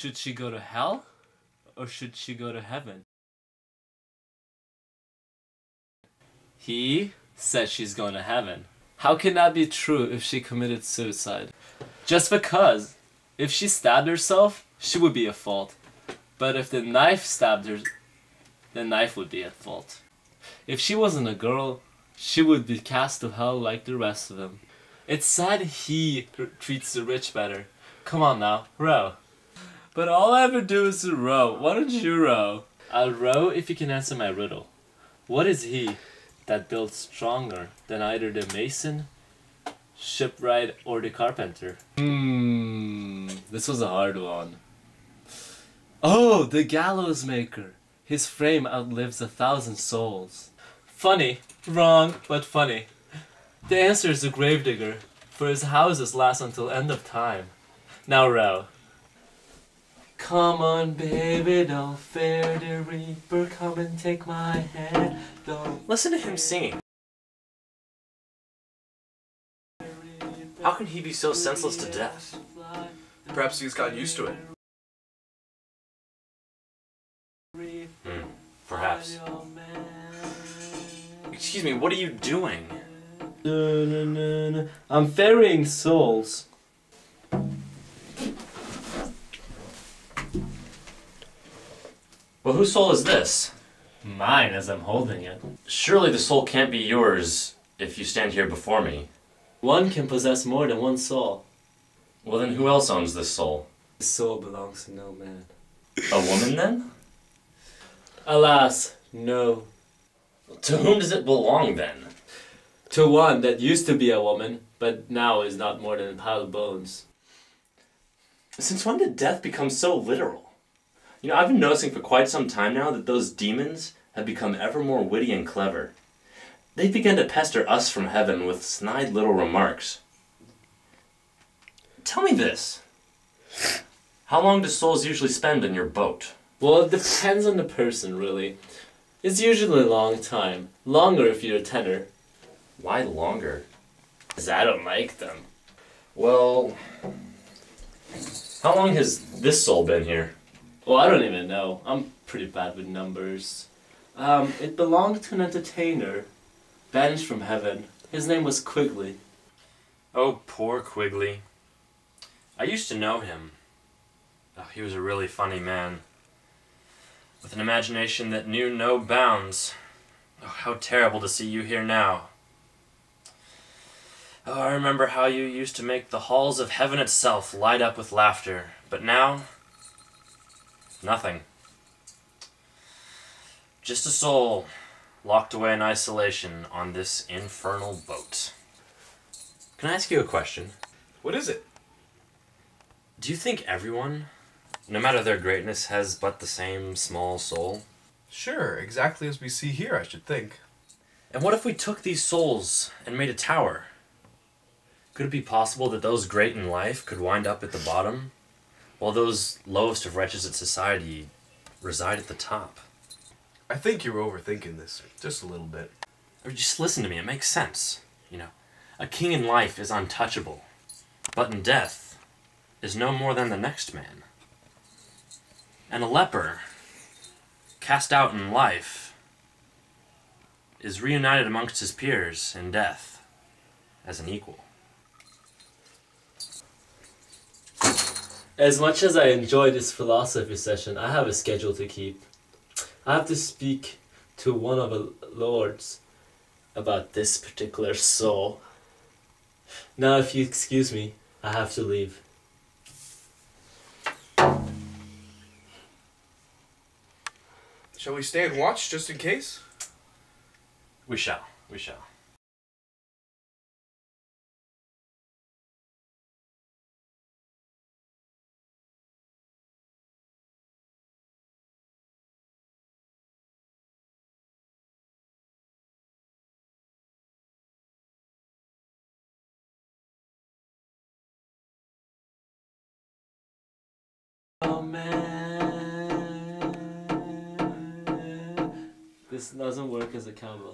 Should she go to hell? Or should she go to heaven? He said she's going to heaven. How can that be true if she committed suicide? Just because. If she stabbed herself, she would be at fault. But if the knife stabbed her, the knife would be at fault. If she wasn't a girl, she would be cast to hell like the rest of them. It's sad he treats the rich better. Come on now, row. But all I ever do is to row. Why don't you row? I'll row if you can answer my riddle. What is he that builds stronger than either the mason, shipwright, or the carpenter? Hmm, this was a hard one. Oh, the gallows maker. His frame outlives a thousand souls. Funny, wrong, but funny. The answer is the gravedigger, for his houses last until end of time. Now row. Come on, baby, don't fear the reaper. Come and take my hand. Don't Listen to him singing. How can he be so senseless to death? Perhaps he's gotten used to it. Hmm, perhaps. Excuse me, what are you doing? I'm ferrying souls. Well, whose soul is this? Mine as I'm holding it. Surely the soul can't be yours if you stand here before me. One can possess more than one soul. Well, then who else owns this soul? The soul belongs to no man. A woman, then? Alas, no. To whom does it belong, then? To one that used to be a woman, but now is not more than a pile of bones. Since when did death become so literal? You know, I've been noticing for quite some time now that those demons have become ever more witty and clever. They begin to pester us from heaven with snide little remarks. Tell me this. How long do souls usually spend in your boat? Well, it depends on the person, really. It's usually a long time. Longer if you're a tenor. Why longer? Because I don't like them. Well, how long has this soul been here? Well, I don't even know. I'm pretty bad with numbers. Um, it belonged to an entertainer, banished from heaven. His name was Quigley. Oh, poor Quigley. I used to know him. Oh, he was a really funny man. With an imagination that knew no bounds. Oh, how terrible to see you here now. Oh, I remember how you used to make the halls of heaven itself light up with laughter, but now, nothing. Just a soul locked away in isolation on this infernal boat. Can I ask you a question? What is it? Do you think everyone, no matter their greatness, has but the same small soul? Sure, exactly as we see here, I should think. And what if we took these souls and made a tower? Could it be possible that those great in life could wind up at the bottom, while those lowest of wretches in society reside at the top? I think you're overthinking this, just a little bit. Or just listen to me, it makes sense. You know, a king in life is untouchable, but in death is no more than the next man. And a leper, cast out in life, is reunited amongst his peers in death as an equal. As much as I enjoy this philosophy session, I have a schedule to keep. I have to speak to one of the lords about this particular soul. Now, if you excuse me, I have to leave. Shall we stay and watch just in case? We shall, we shall. This doesn't work as a cowbell.